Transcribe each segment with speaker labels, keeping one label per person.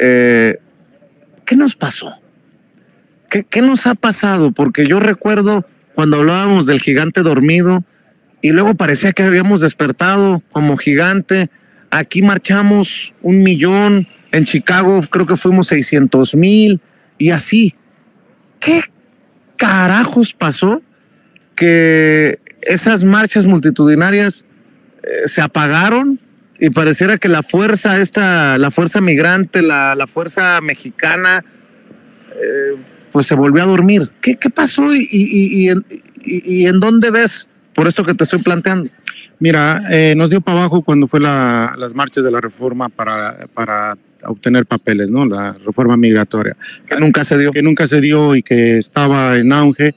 Speaker 1: eh, ¿qué nos pasó? ¿Qué, ¿Qué nos ha pasado? Porque yo recuerdo cuando hablábamos del gigante dormido y luego parecía que habíamos despertado como gigante. Aquí marchamos un millón, en Chicago creo que fuimos 600 mil y así. ¿Qué carajos pasó que esas marchas multitudinarias eh, se apagaron y pareciera que la fuerza esta, la fuerza migrante, la, la fuerza mexicana, eh, pues se volvió a dormir. ¿Qué, qué pasó y, y, y, en, y, en dónde ves por esto que te estoy planteando?
Speaker 2: Mira, eh, nos dio para abajo cuando fue la, las marchas de la reforma para, para obtener papeles, ¿no? La reforma migratoria.
Speaker 1: Que nunca se dio.
Speaker 2: Que nunca se dio y que estaba en auge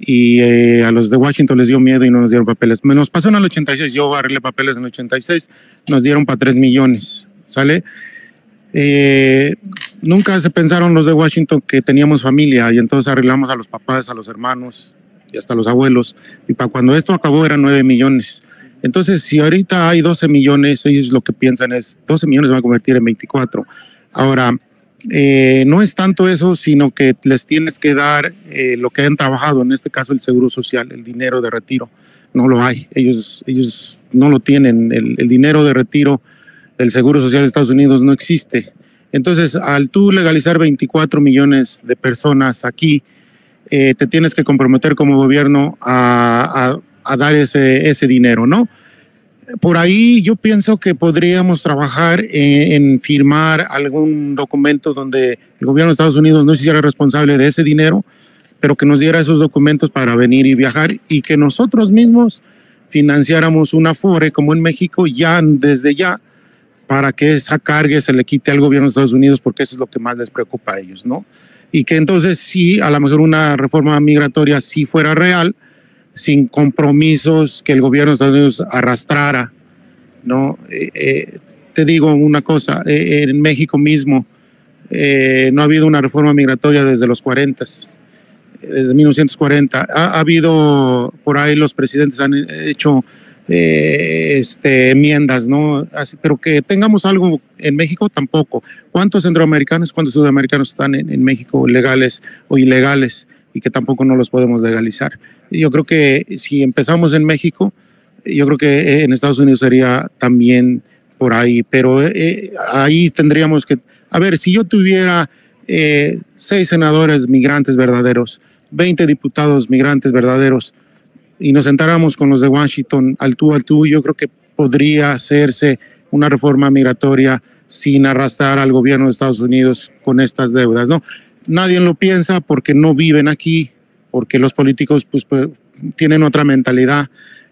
Speaker 2: y eh, a los de Washington les dio miedo y no nos dieron papeles. Nos pasó en el 86, yo arreglé papeles en el 86, nos dieron para 3 millones, ¿sale? Eh, nunca se pensaron los de Washington que teníamos familia y entonces arreglamos a los papás, a los hermanos y hasta los abuelos. Y para cuando esto acabó eran 9 millones. Entonces, si ahorita hay 12 millones, ellos lo que piensan es 12 millones van a convertir en 24. Ahora, eh, no es tanto eso, sino que les tienes que dar eh, lo que han trabajado, en este caso el seguro social, el dinero de retiro. No lo hay, ellos, ellos no lo tienen. El, dinero de retiro del seguro social de Estados Unidos no existe. Entonces, al tú legalizar 24 millones de personas aquí, eh, te tienes que comprometer como gobierno a, a a dar ese, ese dinero, ¿no? Por ahí yo pienso que podríamos trabajar en, firmar algún documento donde el gobierno de Estados Unidos no se hiciera responsable de ese dinero, pero que nos diera esos documentos para venir y viajar y que nosotros mismos financiáramos una FORE como en México ya desde ya para que esa carga se le quite al gobierno de Estados Unidos porque eso es lo que más les preocupa a ellos, ¿no? Y que entonces sí, a lo mejor una reforma migratoria sí fuera real, sin compromisos que el gobierno de Estados Unidos arrastrara. ¿no? Eh, eh, te digo una cosa, eh, en México mismo eh, no ha habido una reforma migratoria desde los 40, desde 1940. Ha, ha habido, por ahí los presidentes han hecho este, enmiendas, ¿no? Así, pero que tengamos algo en México tampoco. ¿Cuántos centroamericanos, cuántos sudamericanos están en, en México legales o ilegales? Y que tampoco no los podemos legalizar. Yo creo que si empezamos en México, yo creo que en Estados Unidos sería también por ahí, pero eh, ahí tendríamos que, a ver, si yo tuviera eh, seis senadores migrantes verdaderos, 20 diputados migrantes verdaderos, y nos sentáramos con los de Washington al tú al tú, yo creo que podría hacerse una reforma migratoria sin arrastrar al gobierno de Estados Unidos con estas deudas, ¿no? Nadie lo piensa porque no viven aquí, porque los políticos pues, pues, tienen otra mentalidad.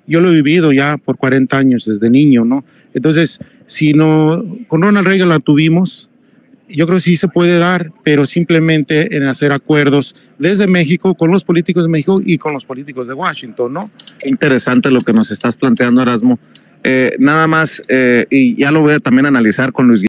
Speaker 2: Yo lo he vivido ya por 40 años desde niño, ¿no? Entonces, si no, con Ronald Reagan la tuvimos, yo creo que sí se puede dar, pero simplemente en hacer acuerdos desde México con los políticos de México y con los políticos de Washington, ¿no?
Speaker 1: Qué interesante lo que nos estás planteando, Erasmo. Eh, nada más, eh, y ya lo voy a también analizar con Luis